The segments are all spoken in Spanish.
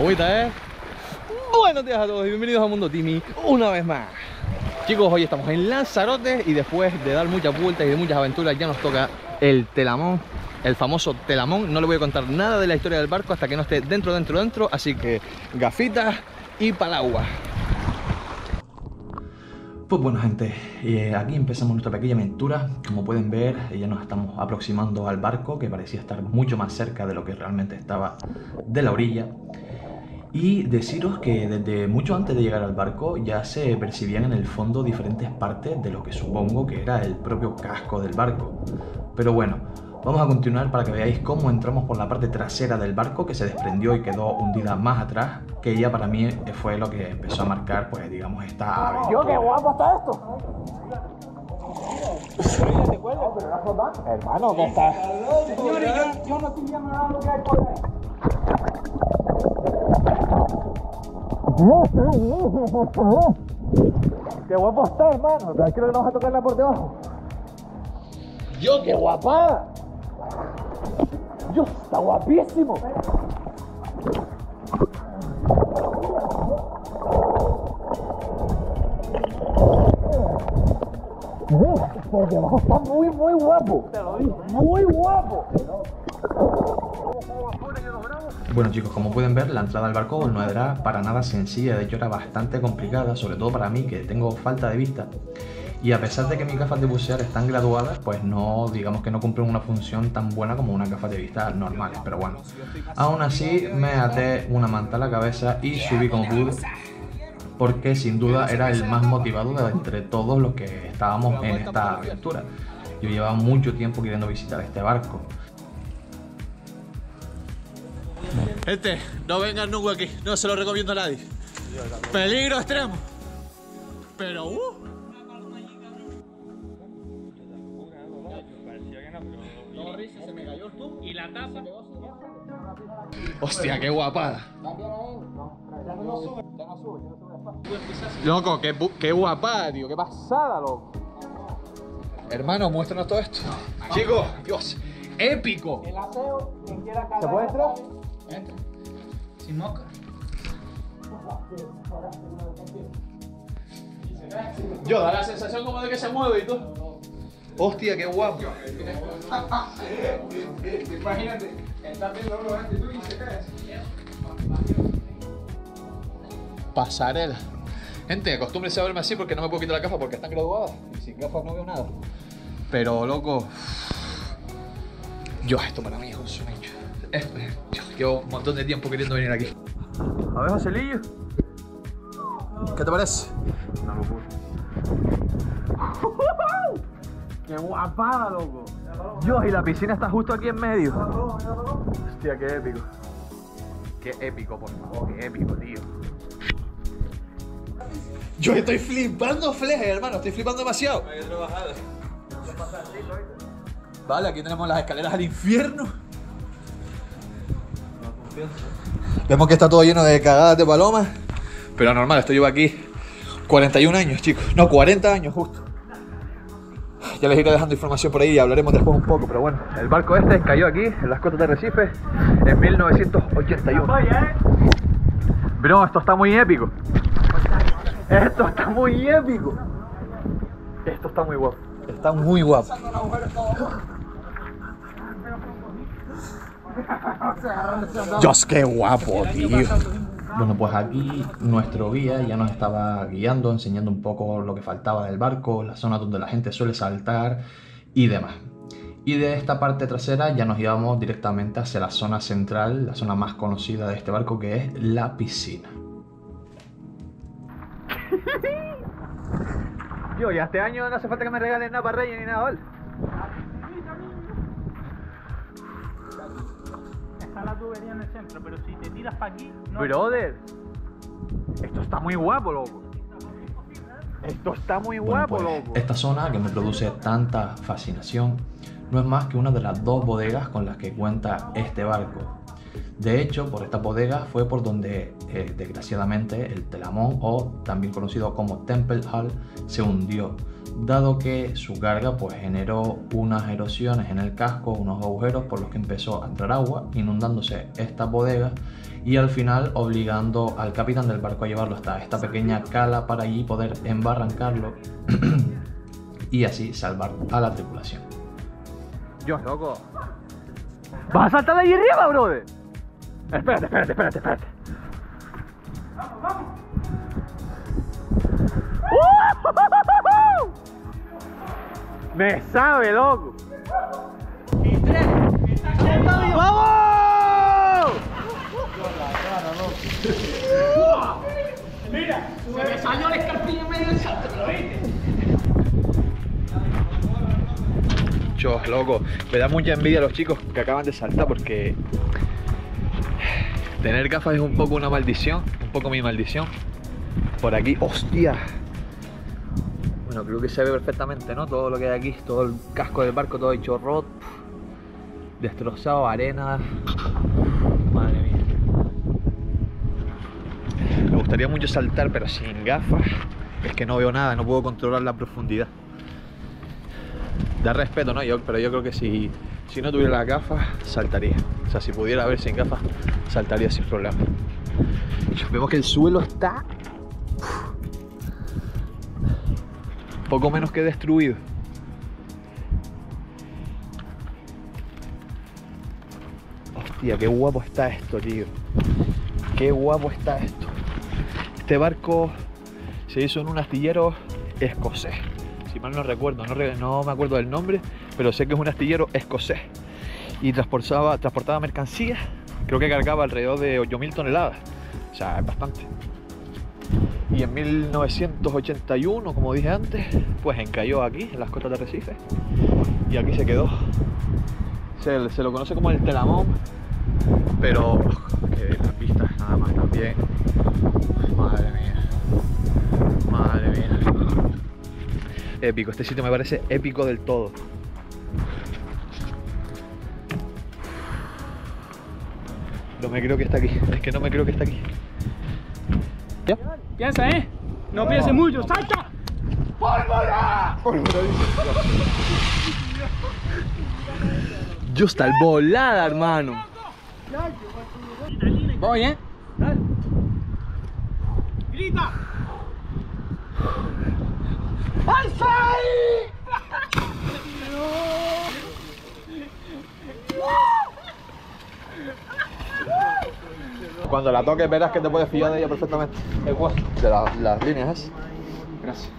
agüita, ¿eh? Buenos días a todos y bienvenidos a Mundo Timmy una vez más. Chicos, hoy estamos en Lanzarote y después de dar muchas vueltas y de muchas aventuras ya nos toca el telamón, el famoso telamón. No le voy a contar nada de la historia del barco hasta que no esté dentro, dentro, dentro. Así que gafitas y palagua. Pues bueno gente, eh, aquí empezamos nuestra pequeña aventura. Como pueden ver, ya nos estamos aproximando al barco que parecía estar mucho más cerca de lo que realmente estaba de la orilla. Y deciros que desde mucho antes de llegar al barco ya se percibían en el fondo diferentes partes de lo que supongo que era el propio casco del barco. Pero bueno, vamos a continuar para que veáis cómo entramos por la parte trasera del barco que se desprendió y quedó hundida más atrás, que ya para mí fue lo que empezó a marcar, pues digamos, esta aventura. qué guapo está esto! Hermano, ¿qué está? Señores, yo, yo no estoy viendo nada lo que hay por ahí. ¡Qué guapo está, hermano! Tranquilo que no vas a tocarla por debajo. ¡Yo, qué guapa! ¡Yo, está guapísimo! Por debajo está muy, muy guapo. Te lo digo. Muy guapo. Bueno chicos, como pueden ver, la entrada al barco no era para nada sencilla, de hecho era bastante complicada, sobre todo para mí que tengo falta de vista. Y a pesar de que mis gafas de bucear están graduadas, pues no, digamos que no cumplen una función tan buena como unas gafas de vista normales, pero bueno. Aún así, me até una manta a la cabeza y subí como pude, porque sin duda era el más motivado de entre todos los que estábamos en esta aventura. Yo llevaba mucho tiempo queriendo visitar este barco. Gente, no vengan nunca aquí, no se lo recomiendo a nadie. Peligro extremo. Pero, uh. Hostia, qué guapada. Loco, qué, bu- qué guapada, tío. Qué pasada, loco. Hermano, muéstranos todo esto. Chicos, Dios, épico. El aseo, quien quiera ¿Se puede entrar? Sin mosca. Yo, da la sensación como de que se mueve y todo. Hostia, qué guapo. Imagínate, estás viendo uno antes tú y se cae. Pasarela. Gente, acostúmbrense a verme así porque no me puedo quitar la gafa porque están graduadas. Y sin gafas no veo nada. Pero, loco. Yo, esto para mí es un sueño. Es- yo llevo un montón de tiempo queriendo venir aquí. A ver, Joselillo. ¿Qué te parece? Una locura. ¡Qué guapada, loco! Dios, y la piscina está justo aquí en medio. Hostia, qué épico. Qué épico, por favor, qué épico, tío. Yo estoy flipando fleje, hermano, estoy flipando demasiado. Vale, aquí tenemos las escaleras al infierno. Vemos que está todo lleno de cagadas de palomas. Pero normal, estoy yo aquí 41 años, chicos. No, 40 años justo. Ya les iré dejando información por ahí y hablaremos después un poco, pero bueno, el barco este cayó aquí, en las costas de Recife, en 1981. Bro, esto está muy épico. Esto está muy épico. Esto está muy guapo. Está muy guapo. Dios, qué guapo, tío. Bueno, pues aquí nuestro guía ya nos estaba guiando, enseñando un poco lo que faltaba del barco, la zona donde la gente suele saltar y demás. Y de esta parte trasera ya nos íbamos directamente hacia la zona central, la zona más conocida de este barco, que es la piscina. Yo, ya este año no hace falta que me regalen nada para Reyes ni nada, ¿vale? Está la tubería en el centro, pero si te tiras para aquí, no. Brother, esto está muy guapo, loco. Esto está muy guapo, loco. Esta zona que me produce tanta fascinación no es más que una de las dos bodegas con las que cuenta este barco. De hecho, por esta bodega fue por donde, eh, desgraciadamente, el Telamón, o también conocido como Temple Hall, se hundió. Dado que su carga pues generó unas erosiones en el casco, unos agujeros por los que empezó a entrar agua, inundándose esta bodega y al final obligando al capitán del barco a llevarlo hasta esta pequeña cala para allí poder embarrancarlo y así salvar a la tripulación. Dios, loco. ¿Vas a saltar ahí arriba, brother? Espérate, espérate, espérate, espérate. ¡Uh! Me sabe, loco. ¡Vamos! Chos, loco, me da mucha envidia a los chicos que acaban de saltar porque tener gafas es un poco una maldición, un poco mi maldición. Por aquí, hostia. Creo que se ve perfectamente, ¿no? Todo lo que hay aquí, todo el casco del barco, todo hecho rot, destrozado, arena. Madre mía. Me gustaría mucho saltar, pero sin gafas es que no veo nada, no puedo controlar la profundidad. Da respeto, ¿no? Yo, pero yo creo que si, si no tuviera las gafas, saltaría. O sea, si pudiera ver sin gafas, saltaría sin problema. Vemos que el suelo está poco menos que destruido. Hostia, qué guapo está esto, tío. Qué guapo está esto. Este barco se hizo en un astillero escocés. Si mal no recuerdo, no, me acuerdo del nombre, pero sé que es un astillero escocés. Y transportaba, transportaba mercancías, creo que cargaba alrededor de 8.000 toneladas. O sea, es bastante. Y en 1981, como dije antes, pues encalló aquí, en las costas de Recife. Y aquí se quedó. Se, lo conoce como el Telamón. Pero que las vistas nada más también. Madre mía. Madre mía. Épico, este sitio me parece épico del todo. No me creo que está aquí. Es que no me creo que está aquí. ¿Ya? Piensa, ¿eh? No piense mucho, salta. Yo está el volada, hermano. Voy, ¿eh? Grita. Cuando la toques verás que te puedes fiar de ella perfectamente. De la- las líneas. Gracias.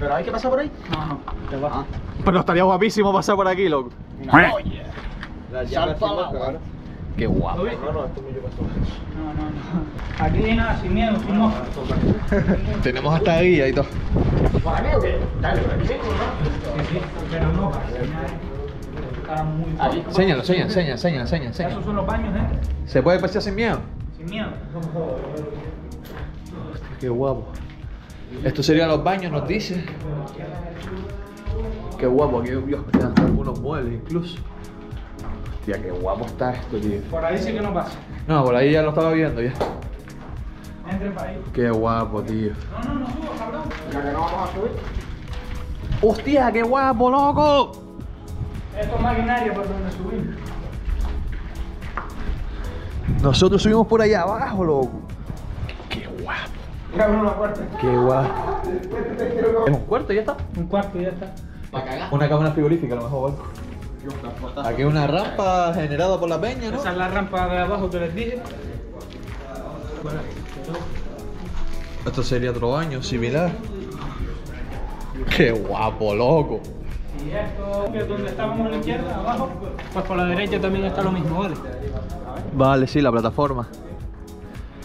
¿Pero hay que pasar por ahí? No, no, te vas. Pero estaría guapísimo pasar por aquí, loco. Al agua. Qué guapo. No, no, no. Aquí nada, sin miedo, sin moja. Tenemos hasta guía y todo. ¿Para mí o qué? Dale, por aquí. Sí, sí, pero no pasa nada. Está muy Ahí. fuerte. Enséñalo, enseña, enseña, enseña. Esos son los baños, ¿eh? ¿Se puede pasear sin miedo? Sin miedo. Qué guapo. Estos serían los baños, nos dice. Qué guapo, aquí Dios, quedan algunos muebles incluso. Hostia, qué guapo está esto, tío. Por ahí sí que no pasa. No, por ahí ya lo estaba viendo ya. Entre para ahí. Qué guapo, tío. No, no, no subas, cabrón. Ya que no vamos a subir. ¡Hostia, qué guapo, loco! Esto es maquinaria por donde subimos. Nosotros subimos por allá abajo, loco. Qué guapo. Qué guapo. ¿Es un cuarto y ya está? Un cuarto y ya está. Una cámara frigorífica a lo mejor, Barco. Aquí una rampa generada por la peña, ¿no? Esa es la rampa de abajo que les dije. Esto sería otro baño similar. Qué guapo, loco. Y esto que es donde estábamos a la izquierda, abajo, pues por la derecha también está lo mismo, ¿vale? Vale, sí, la plataforma.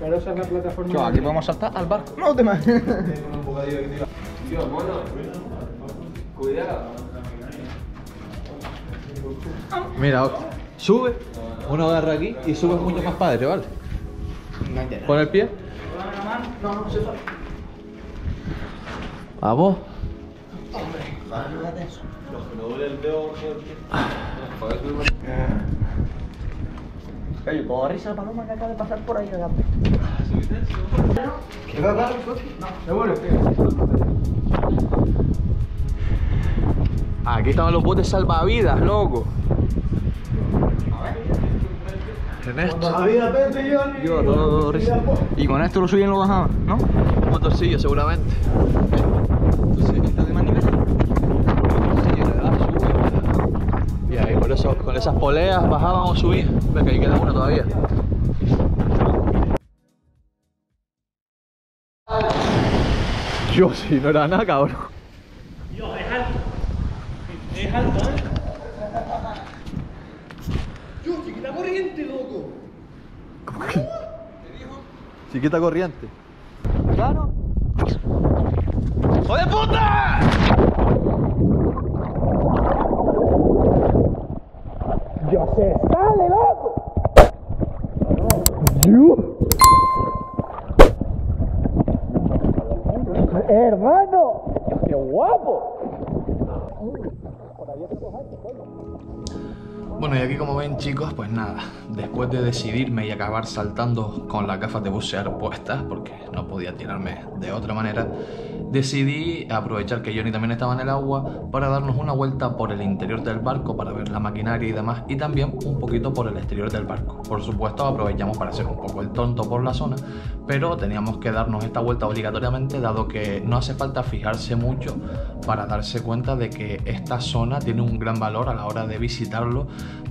Pero esa es la plataforma. Yo, aquí podemos saltar al barco. No te imaginas. Mira, sube, uno agarra aquí y sube mucho más padre, ¿vale? Pon el pie. Vamos. Oye, ¿puedo risa la paloma que acaba de pasar por ahí, cagante? Aquí estaban los botes salvavidas, loco. Ernesto. Yo, todo, todo risa. Y con esto lo subían lo bajaban, ¿no? Un motorcillo seguramente. Y ahí con, eso, con esas poleas bajaban o subían. Ves que ahí queda uno todavía. Yo, si no era nada, cabrón. Dios, es alto. Es alto, ¿eh? Chiquita corriente. ¿Claro? ¡Hijo de puta! ¡Yo se sale, loco! ¡Hermano! ¡Qué guapo! Bueno, y aquí como ven chicos, pues nada, después de decidirme y acabar saltando con las gafas de bucear puestas, porque no podía tirarme de otra manera, decidí aprovechar que Johnny también estaba en el agua para darnos una vuelta por el interior del barco para ver la maquinaria y demás, y también un poquito por el exterior del barco. Por supuesto aprovechamos para hacer un poco el tonto por la zona, pero teníamos que darnos esta vuelta obligatoriamente dado que no hace falta fijarse mucho para darse cuenta de que esta zona tiene un gran valor a la hora de visitarlo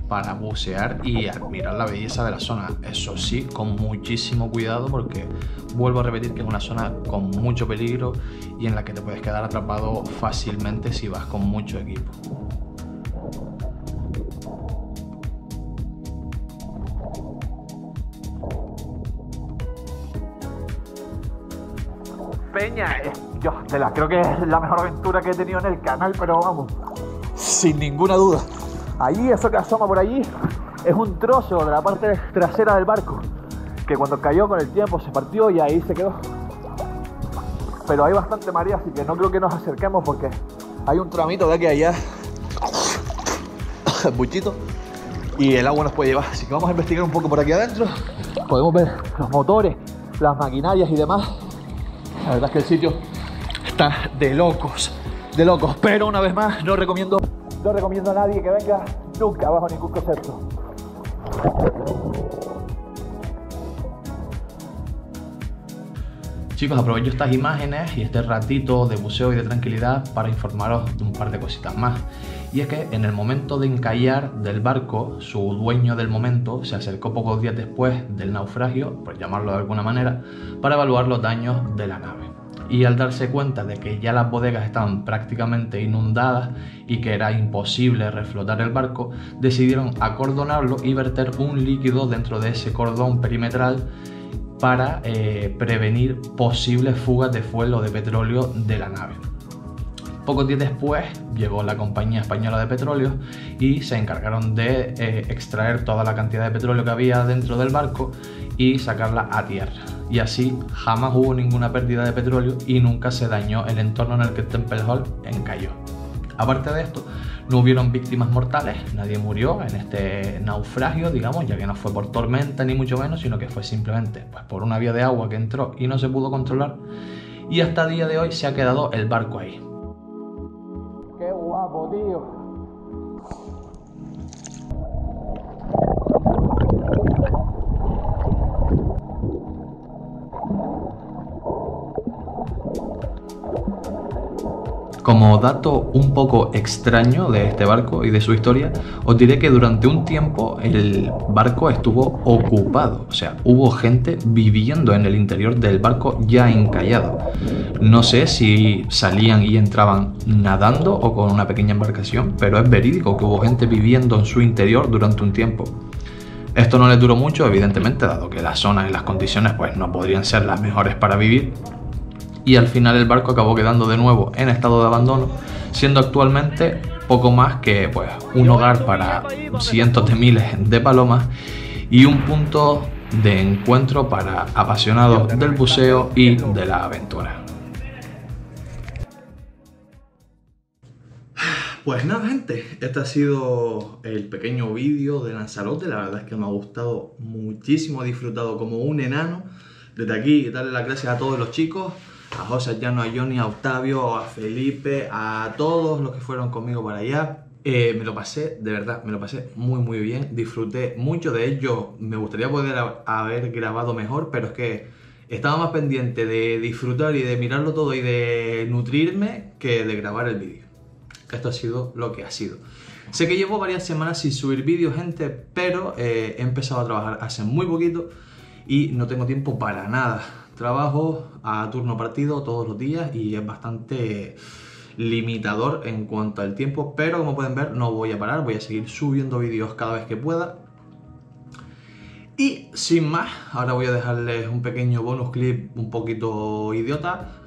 para bucear y admirar la belleza de la zona. Eso sí, con muchísimo cuidado porque vuelvo a repetir que es una zona con mucho peligro y en la que te puedes quedar atrapado fácilmente si vas con mucho equipo. Peña, eh, yo de la, creo que es la mejor aventura que he tenido en el canal, pero vamos, sin ninguna duda. Allí, eso que asoma por allí, es un trozo de la parte trasera del barco, que cuando cayó con el tiempo se partió y ahí se quedó. Pero hay bastante marea, así que no creo que nos acerquemos porque hay un tramito de aquí a allá, buchito, y el agua nos puede llevar. Así que vamos a investigar un poco por aquí adentro. Podemos ver los motores, las maquinarias y demás. La verdad es que el sitio está de locos, de locos. Pero una vez más, no recomiendo, no recomiendo a nadie que venga nunca bajo ningún concepto. Chicos, aprovecho estas imágenes y este ratito de buceo y de tranquilidad para informaros de un par de cositas más. Y es que en el momento de encallar del barco, su dueño del momento se acercó pocos días después del naufragio, por llamarlo de alguna manera, para evaluar los daños de la nave. Y al darse cuenta de que ya las bodegas estaban prácticamente inundadas y que era imposible reflotar el barco, decidieron acordonarlo y verter un líquido dentro de ese cordón perimetral para eh, prevenir posibles fugas de fuel o de petróleo de la nave. Pocos días después llegó la compañía española de petróleo y se encargaron de eh, extraer toda la cantidad de petróleo que había dentro del barco y sacarla a tierra. Y así jamás hubo ninguna pérdida de petróleo y nunca se dañó el entorno en el que Temple Hall encalló. Aparte de esto, no hubieron víctimas mortales, nadie murió en este naufragio, digamos, ya que no fue por tormenta ni mucho menos, sino que fue simplemente pues, por una vía de agua que entró y no se pudo controlar. Y hasta el día de hoy se ha quedado el barco ahí. Qué guapo, tío. Como dato un poco extraño de este barco y de su historia, os diré que durante un tiempo el barco estuvo ocupado, o sea, hubo gente viviendo en el interior del barco ya encallado. No sé si salían y entraban nadando o con una pequeña embarcación, pero es verídico que hubo gente viviendo en su interior durante un tiempo. Esto no les duró mucho, evidentemente, dado que las zonas y las condiciones pues, no podrían ser las mejores para vivir, y al final el barco acabó quedando de nuevo en estado de abandono, siendo actualmente poco más que pues, un hogar para cientos de miles de palomas y un punto de encuentro para apasionados del buceo y de la aventura. Pues nada, gente, este ha sido el pequeño vídeo de Lanzarote. La verdad es que me ha gustado muchísimo, he disfrutado como un enano desde aquí darle las gracias a todos los chicos, a José, Llano, a Johnny, a Octavio, a Felipe, a todos los que fueron conmigo para allá. Eh, me lo pasé, de verdad, me lo pasé muy muy bien, disfruté mucho de ello, me gustaría poder haber grabado mejor, pero es que estaba más pendiente de disfrutar y de mirarlo todo y de nutrirme que de grabar el vídeo. Esto ha sido lo que ha sido. Sé que llevo varias semanas sin subir vídeos, gente, pero eh, he empezado a trabajar hace muy poquito y no tengo tiempo para nada. Trabajo a turno partido todos los días y es bastante limitador en cuanto al tiempo, pero como pueden ver no voy a parar, voy a seguir subiendo vídeos cada vez que pueda. Y sin más, ahora voy a dejarles un pequeño bonus clip un poquito idiota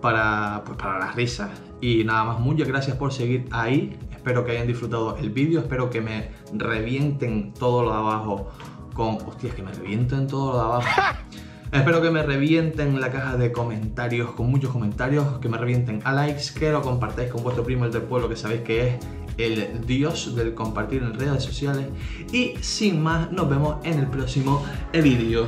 para, pues, para las risas. Y nada más, muchas gracias por seguir ahí. Espero que hayan disfrutado el vídeo, espero que me revienten todo lo de abajo con... Hostias, que me revienten todo lo de abajo. Espero que me revienten la caja de comentarios con muchos comentarios, que me revienten a likes, que lo compartáis con vuestro primo el del pueblo que sabéis que es el dios del compartir en redes sociales. Y sin más, nos vemos en el próximo vídeo.